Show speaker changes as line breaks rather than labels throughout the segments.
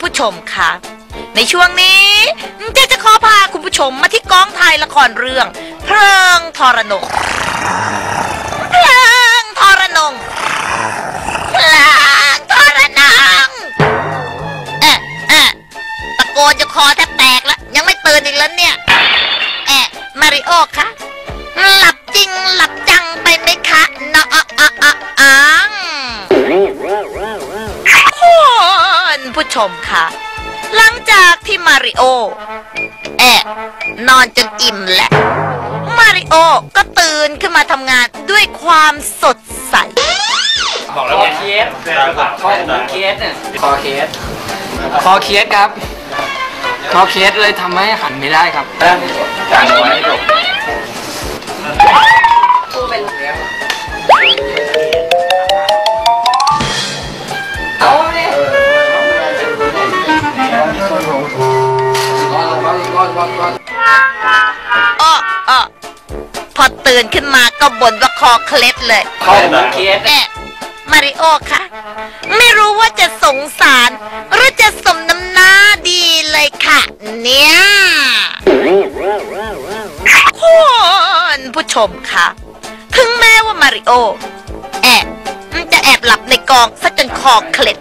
ผู้ชมคะในช่วงนี้เจ๊จะขอพาคุณผู้ชมมาที่กองถ่ายละครเรื่อง เพลิงทรนงเพลิงทรนงเพลิงทรนงเอะเอะตะโกนจะคอแทบแตกแล้ว ยังไม่ตื่นอีกแล้วเนี่ยแอะมาริโอคะ ผู้ชมคะหลังจากที่มาริโอ แอะนอนจนอิ่มแล้วมาริโอก็ตื่นขึ้นมาทำงานด้วยความสดใส
บอกแล้ว
คอ
ไง
เคสคอหูเคสเนี่ยคอเคสคอเคสครับคอเคสเลยทำให้หันไม่ได้ครับ
จานไว้ให้จบ
ตื่นขึ้นมาก็บ่นว่าคอเคล็ดเลย
คอหูเคล็ด
แหมมาริโอคะไม่รู้ว่าจะสงสารหรือจะสมน้ำหน้าดีเลยค่ะ เนี่ยคุณผู้ชมคะถึงแม้ว่ามาริโอ แอบจะแอบหลับในกองซะจนคอเคล็ด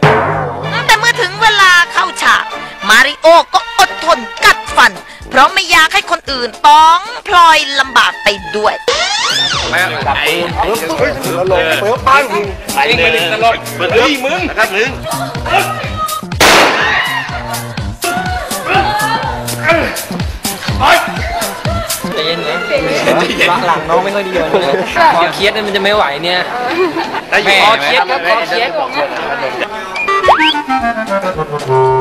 แต่เมื่อถึงเวลาเข้าฉาก มาริโอก็อดทนกัด ฟัน เพราะไม่อยากให้คนอื่นต้องพลอยลำบากไปด้วย
ไม่ดับปืน
เฮ้ยแล้วลงเปิดปั้ง
ใส่ไปเลยตลอดเฮ้ยมึงนะครับมึง
ใจเย็นนะหลังน้องไม่ค่อยดีเลยคอเคสเนี่ยมันจะไม่ไหวเนี่ยคอเคสครับคอเค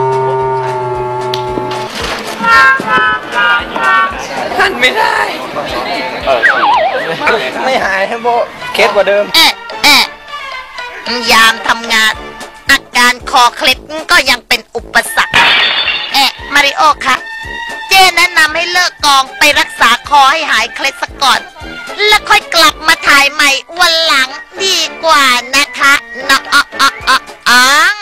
ส หันไม่ได้
ไม่หายให้โบเคสกว่าเดิม
แอะแอะยามทำงาน อาการคอเคล็ดก็ยังเป็นอุปสรรคแอะมาริโอคะเจแนะนำให้เลิกกองไปรักษาคอให้หายเคล็ดซะก่อน แล้วค่อยกลับมาถ่ายใหม่วันหลังดีกว่านะคะนะอะอะอะอัง